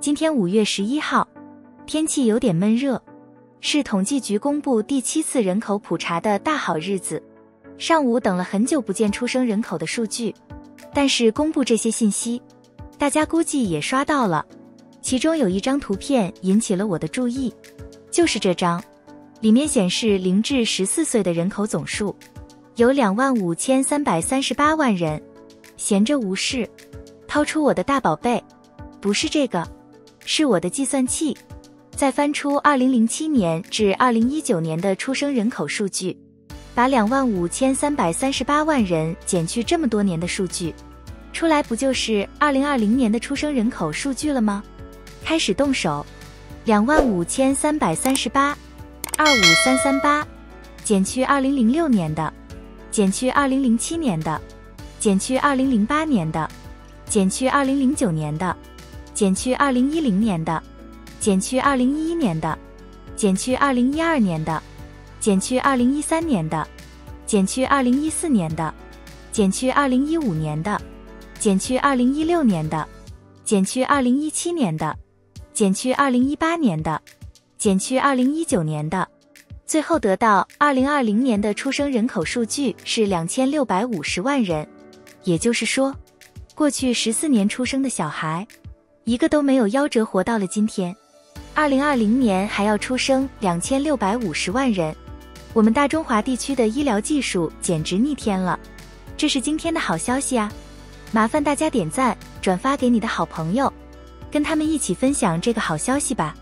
今天五月十一号，天气有点闷热，是统计局公布第七次人口普查的大好日子。上午等了很久不见出生人口的数据，但是公布这些信息，大家估计也刷到了。其中有一张图片引起了我的注意，就是这张，里面显示零至十四岁的人口总数有两万五千三百三十八万人。闲着无事，掏出我的大宝贝，不是这个。是我的计算器，再翻出二零零七年至二零一九年的出生人口数据，把两万五千三百三十八万人减去这么多年的数据，出来不就是二零二零年的出生人口数据了吗？开始动手，两万五千三百三十八，二五三三八，减去二零零六年的，减去二零零七年的，减去二零零八年的，减去二零零九年的。减去二零一零年的，减去二零一一年的，减去二零一二年的，减去二零一三年的，减去二零一四年的，减去二零一五年的，减去二零一六年的，减去二零一七年的，减去二零一八年的，减去二零一九年的，最后得到二零二零年的出生人口数据是两千六百五十万人。也就是说，过去十四年出生的小孩。一个都没有夭折活到了今天，二零二零年还要出生两千六百五十万人，我们大中华地区的医疗技术简直逆天了，这是今天的好消息啊！麻烦大家点赞转发给你的好朋友，跟他们一起分享这个好消息吧。